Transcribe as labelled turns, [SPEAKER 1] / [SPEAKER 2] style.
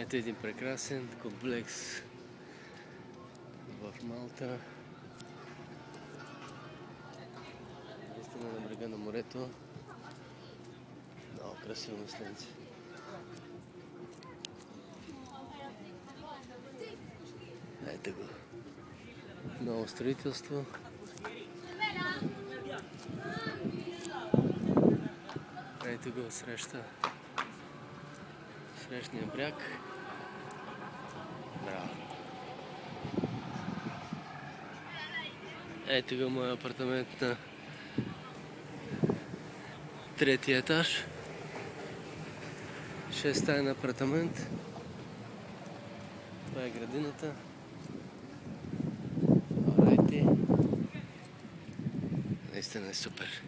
[SPEAKER 1] Ето един прекрасен комплекс в Малта. Наистина на брега на морето. Много красиво местенце. Ето го. Ново строителство. Ето го среща. Срещния бряг. Браво. Ето го моят апартамент на третия етаж. Шестаен апартамент. Това е градината. Алайти. Наистина е супер.